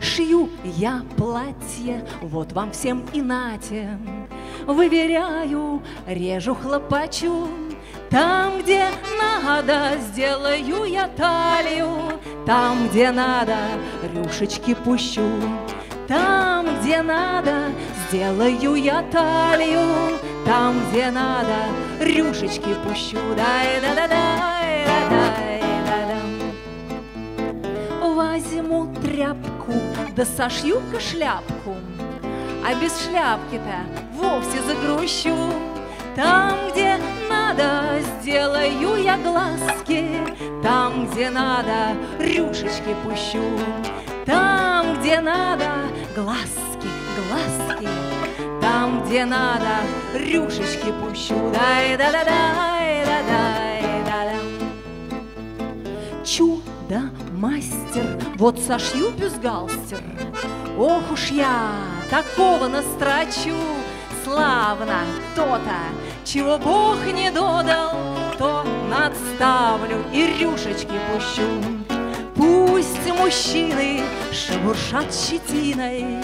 Шью я платье, вот вам всем и нате. Выверяю, режу, хлопачу, там, где надо, сделаю я талию, Там, где надо, рюшечки пущу. Там, где надо, сделаю я талию, Там, где надо, рюшечки пущу. Дай да да дай да дай да да Возьму тряпку, да сошью-ка шляпку, А без шляпки-то вовсе загрущу. Там, где надо, сделаю я глазки, Там, где надо, рюшечки пущу. Там, где надо, глазки, глазки, где надо, рюшечки пущу. Дай да да дай да дай да да Чудо мастер, вот сошью бюстгальтер. Ох уж я такого настрочу, славно то-то, чего Бог не додал, то надставлю и рюшечки пущу. Пусть мужчины шебуршат щетиной,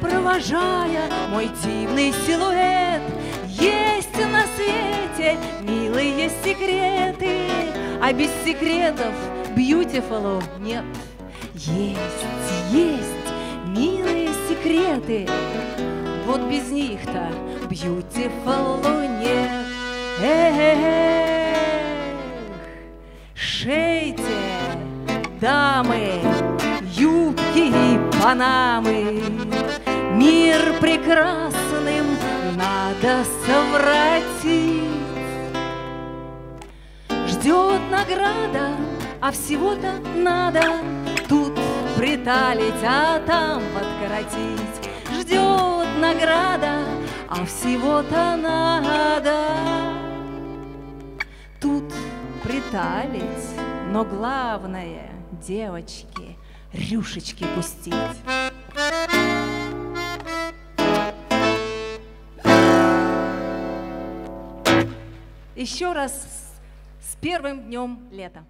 Провожая мой дивный силуэт. Есть на свете милые секреты, А без секретов бьютифулу нет. Есть, есть милые секреты, Вот без них-то бьютифулу нет. Эх, дамы, юбки и панамы, Мир прекрасным надо совратить. Ждет награда, а всего-то надо Тут приталить, а там подкоротить. Ждет награда, а всего-то надо Тут приталить, но главное, девочки, рюшечки пустить. Еще раз с первым днем лета.